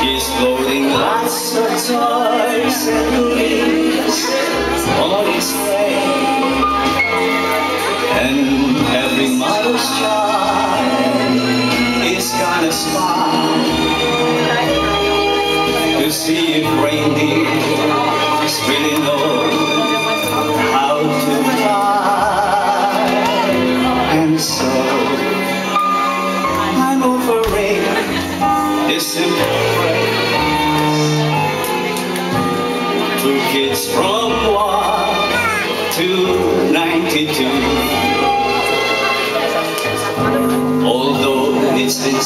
He's loading lots of toys and on his And every mother's child Two kids from one to ninety-two. Although it's been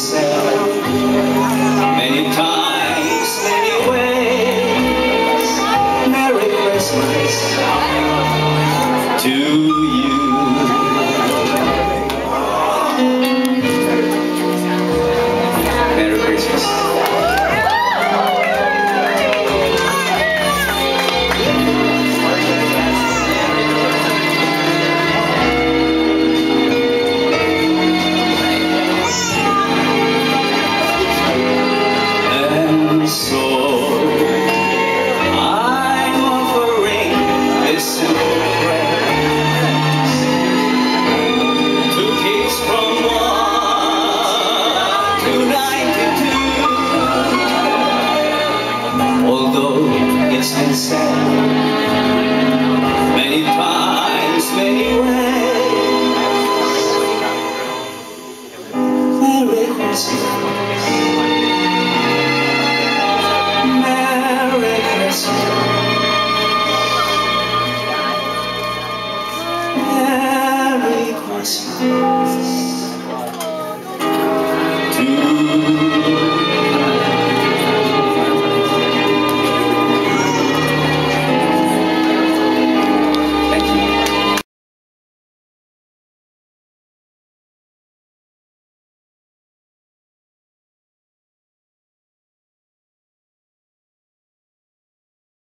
many times, many ways. Merry Christmas. Merry Merry Christmas.